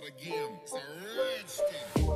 start again. It's a rich.